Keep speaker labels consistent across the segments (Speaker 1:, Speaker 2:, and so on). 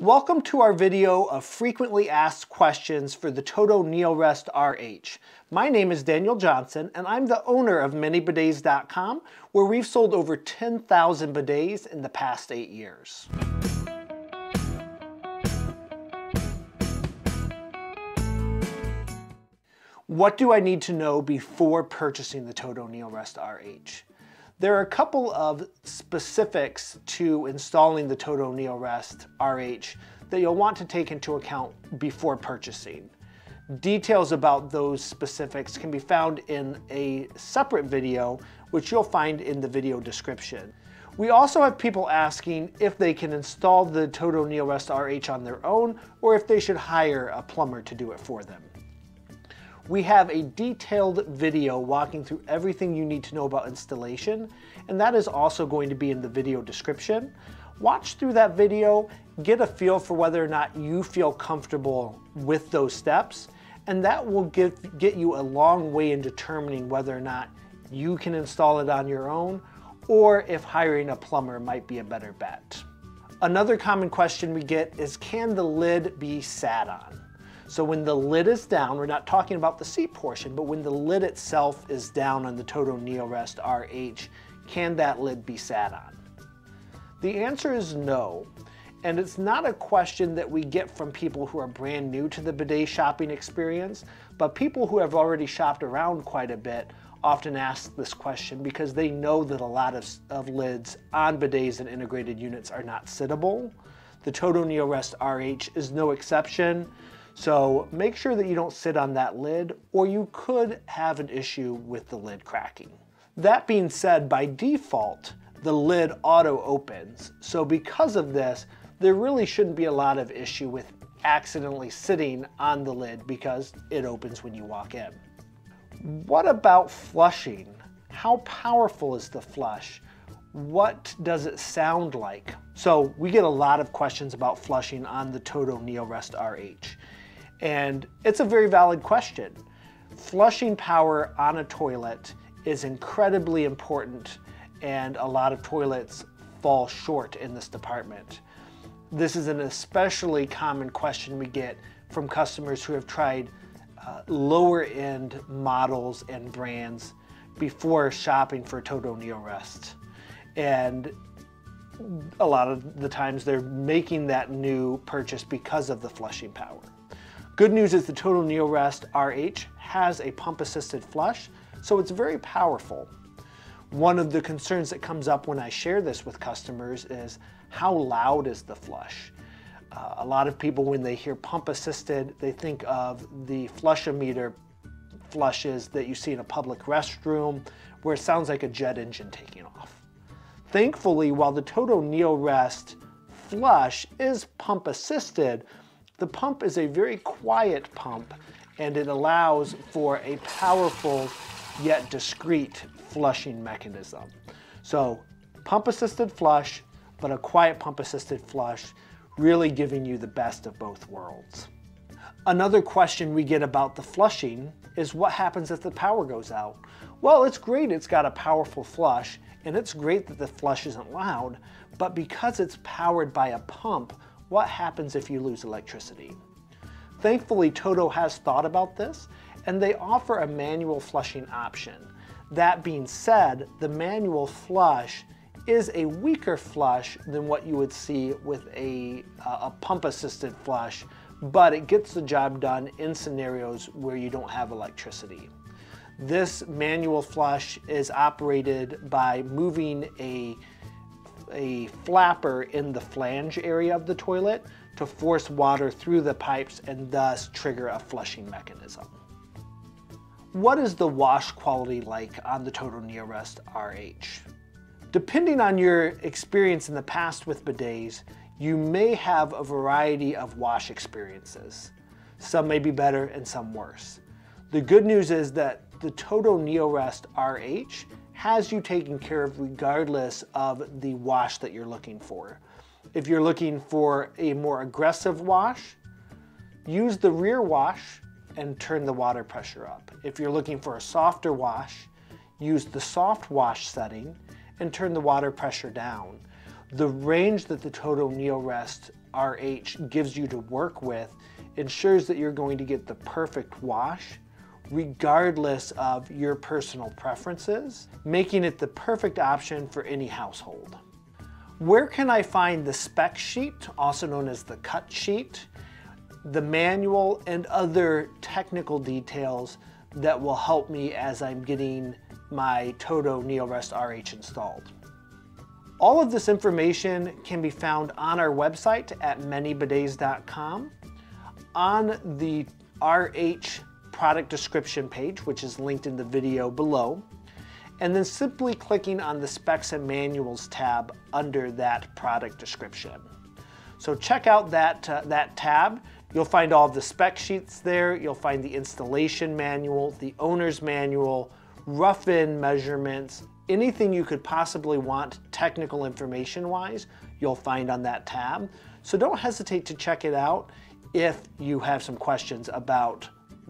Speaker 1: Welcome to our video of frequently asked questions for the Toto NeoRest RH. My name is Daniel Johnson and I'm the owner of ManyBidets.com where we've sold over 10,000 bidets in the past eight years. What do I need to know before purchasing the Toto NeoRest RH? There are a couple of specifics to installing the Toto NeoRest RH that you'll want to take into account before purchasing. Details about those specifics can be found in a separate video, which you'll find in the video description. We also have people asking if they can install the Toto NeoRest RH on their own, or if they should hire a plumber to do it for them. We have a detailed video walking through everything you need to know about installation, and that is also going to be in the video description. Watch through that video, get a feel for whether or not you feel comfortable with those steps, and that will get, get you a long way in determining whether or not you can install it on your own or if hiring a plumber might be a better bet. Another common question we get is can the lid be sat on? So when the lid is down, we're not talking about the seat portion, but when the lid itself is down on the Toto NeoRest RH, can that lid be sat on? The answer is no. And it's not a question that we get from people who are brand new to the bidet shopping experience, but people who have already shopped around quite a bit often ask this question because they know that a lot of, of lids on bidets and integrated units are not sittable. The Toto NeoRest RH is no exception. So make sure that you don't sit on that lid or you could have an issue with the lid cracking. That being said, by default, the lid auto opens. So because of this, there really shouldn't be a lot of issue with accidentally sitting on the lid because it opens when you walk in. What about flushing? How powerful is the flush? What does it sound like? So we get a lot of questions about flushing on the Toto NeoRest RH. And it's a very valid question. Flushing power on a toilet is incredibly important and a lot of toilets fall short in this department. This is an especially common question we get from customers who have tried uh, lower end models and brands before shopping for Toto NeoRest. And a lot of the times they're making that new purchase because of the flushing power. Good news is the Toto NeoRest RH has a pump assisted flush, so it's very powerful. One of the concerns that comes up when I share this with customers is how loud is the flush? Uh, a lot of people, when they hear pump assisted, they think of the flushometer flushes that you see in a public restroom where it sounds like a jet engine taking off. Thankfully, while the Toto NeoRest flush is pump assisted, the pump is a very quiet pump and it allows for a powerful yet discreet flushing mechanism. So pump assisted flush, but a quiet pump assisted flush, really giving you the best of both worlds. Another question we get about the flushing is what happens if the power goes out? Well, it's great it's got a powerful flush, and it's great that the flush isn't loud, but because it's powered by a pump, what happens if you lose electricity? Thankfully, Toto has thought about this and they offer a manual flushing option. That being said, the manual flush is a weaker flush than what you would see with a, uh, a pump assisted flush, but it gets the job done in scenarios where you don't have electricity. This manual flush is operated by moving a a flapper in the flange area of the toilet to force water through the pipes and thus trigger a flushing mechanism. What is the wash quality like on the Toto NeoRest RH? Depending on your experience in the past with bidets, you may have a variety of wash experiences. Some may be better and some worse. The good news is that the Toto NeoRest RH has you taken care of regardless of the wash that you're looking for. If you're looking for a more aggressive wash, use the rear wash and turn the water pressure up. If you're looking for a softer wash, use the soft wash setting and turn the water pressure down. The range that the Toto NeoRest RH gives you to work with ensures that you're going to get the perfect wash regardless of your personal preferences, making it the perfect option for any household. Where can I find the spec sheet, also known as the cut sheet, the manual, and other technical details that will help me as I'm getting my Toto NeoRest RH installed? All of this information can be found on our website at manybidets.com, on the RH product description page, which is linked in the video below, and then simply clicking on the specs and manuals tab under that product description. So check out that, uh, that tab. You'll find all the spec sheets there. You'll find the installation manual, the owner's manual, rough-in measurements, anything you could possibly want technical information wise, you'll find on that tab. So don't hesitate to check it out if you have some questions about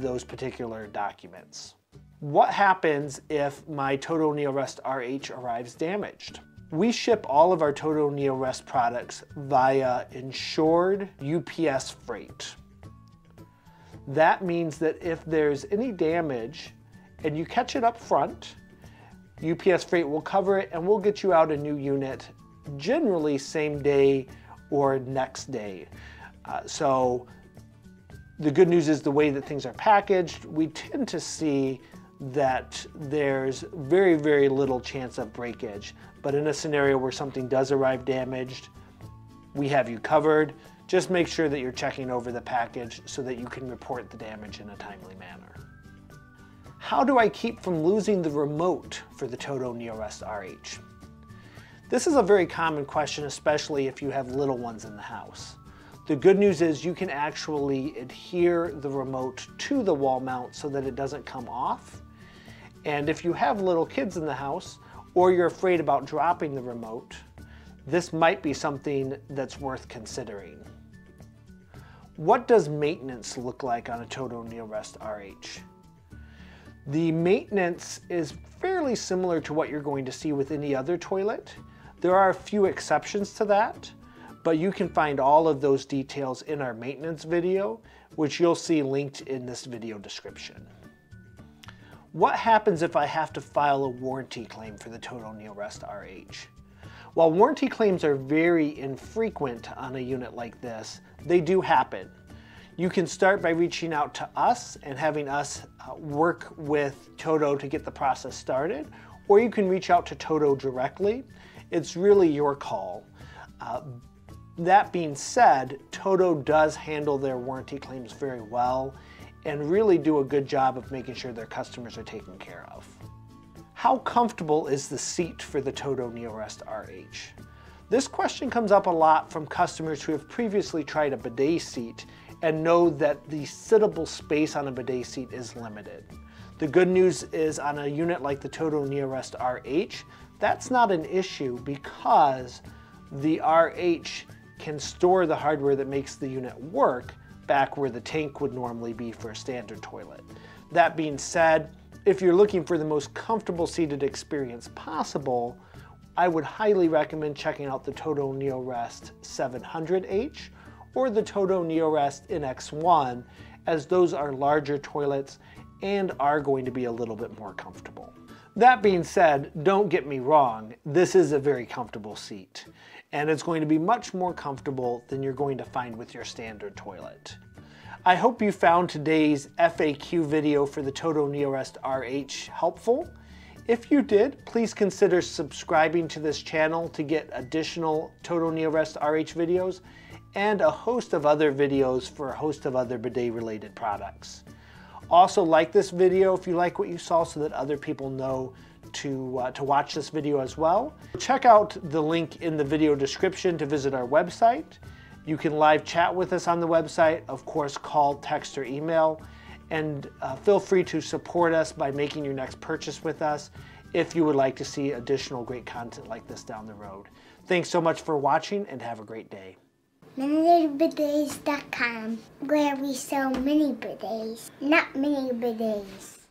Speaker 1: those particular documents. What happens if my Toto NeoRest RH arrives damaged? We ship all of our Toto NeoRest products via insured UPS freight. That means that if there's any damage and you catch it up front, UPS freight will cover it and we'll get you out a new unit generally same day or next day. Uh, so the good news is the way that things are packaged, we tend to see that there's very, very little chance of breakage. But in a scenario where something does arrive damaged, we have you covered. Just make sure that you're checking over the package so that you can report the damage in a timely manner. How do I keep from losing the remote for the Toto NeoRest RH? This is a very common question, especially if you have little ones in the house. The good news is you can actually adhere the remote to the wall mount so that it doesn't come off. And if you have little kids in the house or you're afraid about dropping the remote, this might be something that's worth considering. What does maintenance look like on a Toto NeoRest RH? The maintenance is fairly similar to what you're going to see with any other toilet. There are a few exceptions to that but you can find all of those details in our maintenance video, which you'll see linked in this video description. What happens if I have to file a warranty claim for the Toto NeoRest RH? While warranty claims are very infrequent on a unit like this, they do happen. You can start by reaching out to us and having us uh, work with Toto to get the process started, or you can reach out to Toto directly. It's really your call. Uh, that being said, Toto does handle their warranty claims very well and really do a good job of making sure their customers are taken care of. How comfortable is the seat for the Toto NeoRest RH? This question comes up a lot from customers who have previously tried a bidet seat and know that the sittable space on a bidet seat is limited. The good news is on a unit like the Toto NeoRest RH, that's not an issue because the RH can store the hardware that makes the unit work back where the tank would normally be for a standard toilet. That being said, if you're looking for the most comfortable seated experience possible, I would highly recommend checking out the Toto NeoRest 700H or the Toto NeoRest NX1 as those are larger toilets and are going to be a little bit more comfortable. That being said, don't get me wrong, this is a very comfortable seat and it's going to be much more comfortable than you're going to find with your standard toilet. I hope you found today's FAQ video for the Toto NeoRest RH helpful. If you did, please consider subscribing to this channel to get additional Toto NeoRest RH videos and a host of other videos for a host of other bidet related products. Also like this video if you like what you saw so that other people know to, uh, to watch this video as well. Check out the link in the video description to visit our website. You can live chat with us on the website, of course, call, text, or email. And uh, feel free to support us by making your next purchase with us if you would like to see additional great content like this down the road. Thanks so much for watching and have a great day.
Speaker 2: ManyBidets.com, where we sell mini bidets, not mini bidets.